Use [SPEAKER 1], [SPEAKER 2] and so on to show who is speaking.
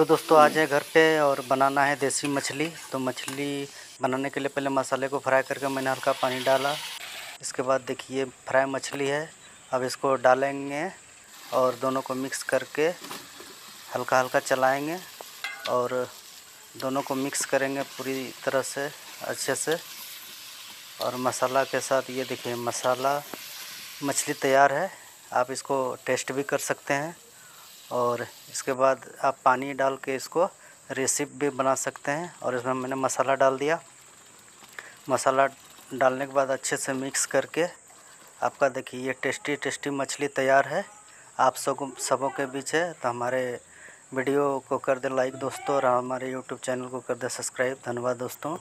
[SPEAKER 1] तो दोस्तों, आज है घर पे और बनाना है देसी मछली। तो मछली बनाने के लिए पहले मसाले को फ्राई करके मैंने हल्का पानी डाला। इसके बाद देखिए, फ्राई मछली है। अब इसको डालेंगे और दोनों को मिक्स करके हल्का हल्का चलाएँगे और दोनों को मिक्स करेंगे पूरी तरह से अच्छे से। और मसाला के साथ ये देखिए, मसाला मछली तैयार है। आप इसको टेस्ट भी कर सकते हैं। और इसके बाद आप पानी डाल के इसको रेसिप भी बना सकते हैं। और इसमें मैंने मसाला डाल दिया। मसाला डालने के बाद अच्छे से मिक्स करके आपका देखिए, ये टेस्टी टेस्टी मछली तैयार है। आप सब सबों के बीच है तो हमारे वीडियो को कर दे लाइक दोस्तों, और हमारे यूट्यूब चैनल को कर दे सब्सक्राइब धन्यवाद दोस्तों।